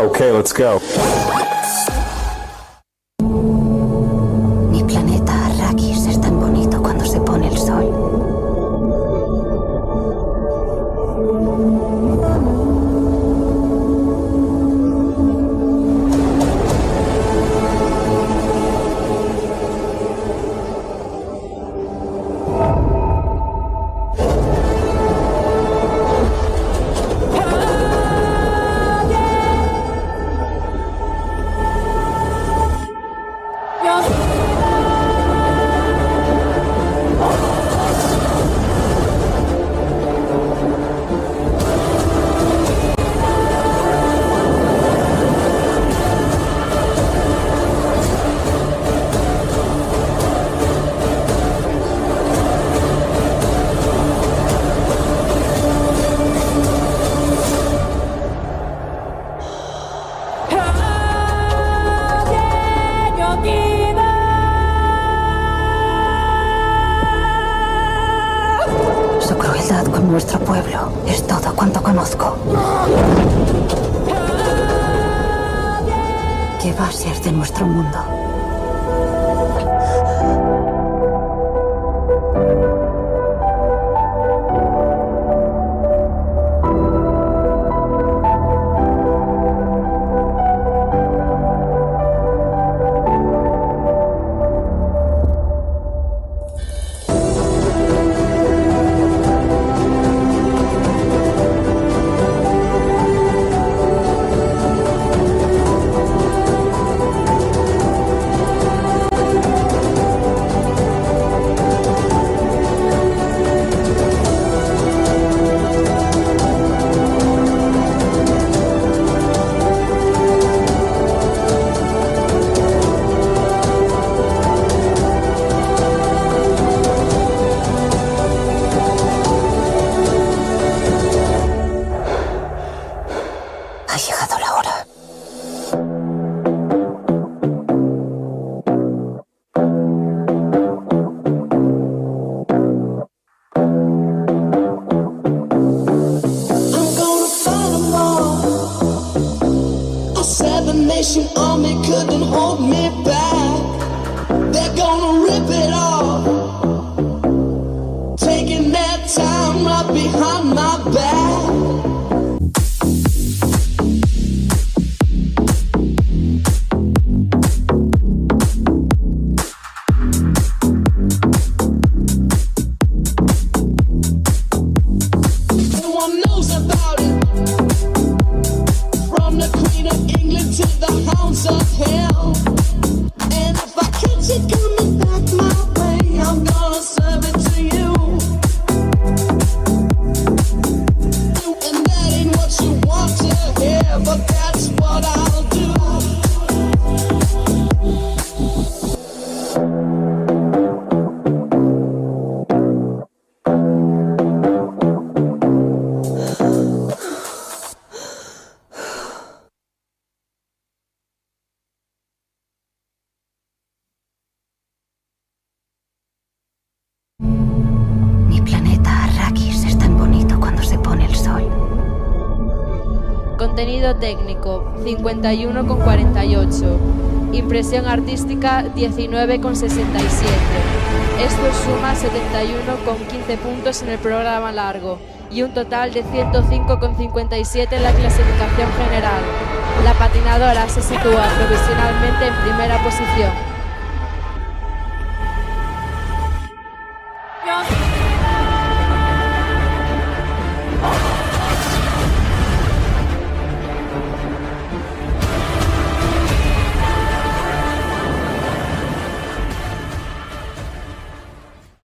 Okay, let's go. Su crueldad con nuestro pueblo es todo cuanto conozco. ¿Qué va a ser de nuestro mundo? Nation army couldn't hold me back. They're gonna rip it off. Taking their time right behind all I Contenido técnico 51,48. Impresión artística 19,67. Esto suma 71,15 puntos en el programa largo y un total de 105,57 en la clasificación general. La patinadora se sitúa provisionalmente en primera posición.